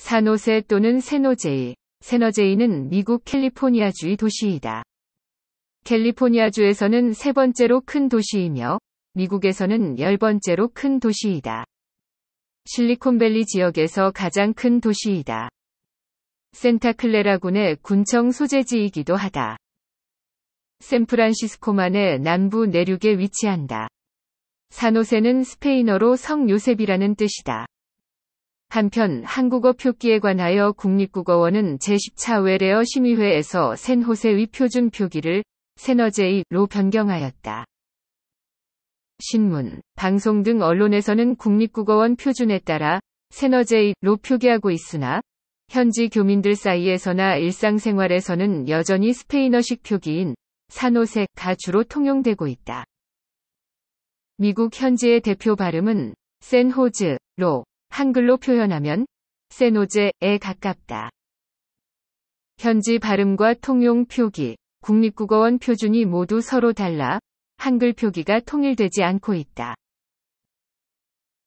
산호세 또는 세노제이. 세너제이는 미국 캘리포니아주의 도시이다. 캘리포니아주에서는 세 번째로 큰 도시이며 미국에서는 열 번째로 큰 도시이다. 실리콘밸리 지역에서 가장 큰 도시이다. 센타클레라군의 군청 소재지이기도 하다. 샌프란시스코만의 남부 내륙에 위치한다. 산호세는 스페인어로 성 요셉이라는 뜻이다. 한편 한국어 표기에 관하여 국립국어원은 제10차 외래어 심의회에서 샌호세의 표준 표기를 세너제이로 변경하였다. 신문, 방송 등 언론에서는 국립국어원 표준에 따라 세너제이로 표기하고 있으나 현지 교민들 사이에서나 일상생활에서는 여전히 스페인어식 표기인 산호세가 주로 통용되고 있다. 미국 현지의 대표 발음은 센호즈로 한글로 표현하면 세노제에 가깝다. 현지 발음과 통용 표기, 국립국어원 표준이 모두 서로 달라 한글 표기가 통일되지 않고 있다.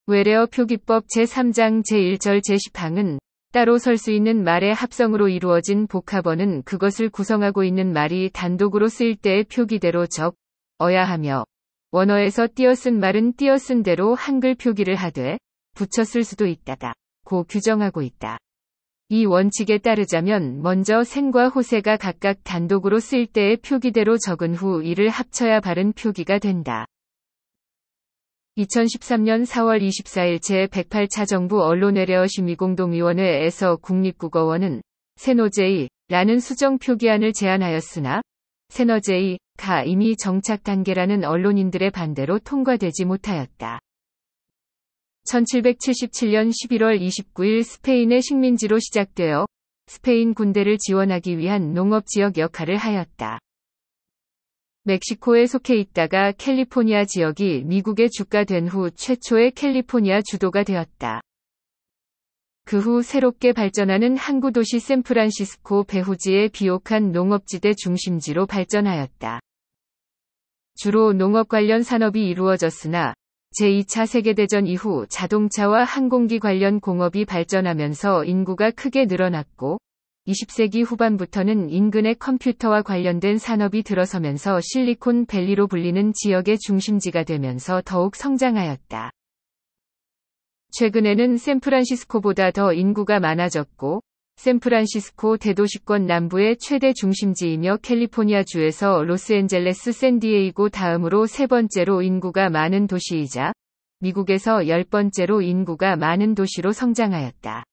외래어 표기법 제3장 제1절 제10항은 따로 설 수 있는 말의 합성으로 이루어진 복합어는 그것을 구성하고 있는 말이 단독으로 쓰일 때의 표기대로 적, 어야 하며 원어에서 띄어쓴 말은 띄어쓴 대로 한글 표기를 하되 쓸 수도 있다가 고 규정하고 있다. 이 원칙에 따르자면 먼저 생과 호세가 각각 단독으로 쓸 때의 표기대로 적은 후 이를 합쳐야 바른 표기가 된다. 2013년 4월 24일 제108차 정부 언론외래어 심의공동위원회에서 국립국어원은 세노제이라는 수정 표기안을 제안하였으나 세너제이가 이미 정착 단계라는 언론인들의 반대로 통과되지 못하였다. 1777년 11월 29일 스페인의 식민지로 시작되어 스페인 군대를 지원하기 위한 농업지역 역할을 하였다. 멕시코에 속해 있다가 캘리포니아 지역이 미국의 주가 된 후 최초의 캘리포니아 주도가 되었다. 그 후 새롭게 발전하는 항구 도시 샌프란시스코 배후지의 비옥한 농업지대 중심지로 발전하였다. 주로 농업 관련 산업이 이루어졌으나 제2차 세계대전 이후 자동차와 항공기 관련 공업이 발전하면서 인구가 크게 늘어났고 20세기 후반부터는 인근의 컴퓨터와 관련된 산업이 들어서면서 실리콘 밸리로 불리는 지역의 중심지가 되면서 더욱 성장하였다. 최근에는 샌프란시스코보다 더 인구가 많아졌고 샌프란시스코 대도시권 남부의 최대 중심지이며 캘리포니아주에서 로스앤젤레스 샌디에이고 다음으로 세 번째로 인구가 많은 도시이자 미국에서 열 번째로 인구가 많은 도시로 성장하였다.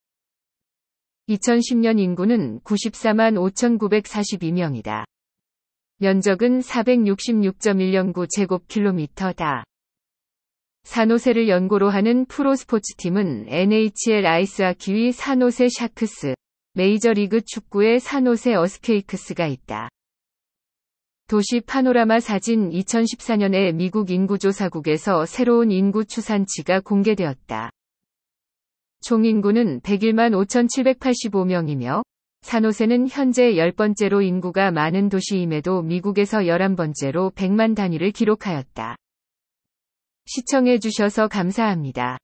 2010년 인구는 94만 5,942명이다. 면적은 466.109 제곱킬로미터다. 산호세를 연고로 하는 프로스포츠팀은 NHL 아이스하키의 산호세 샤크스, 메이저리그 축구의 산호세 어스케이크스가 있다. 도시 파노라마 사진 2014년에 미국 인구조사국에서 새로운 인구 추산치가 공개되었다. 총 인구는 101만 5,785명이며 산호세는 현재 10번째로 인구가 많은 도시임에도 미국에서 11번째로 100만 단위를 기록하였다. 시청해주셔서 감사합니다.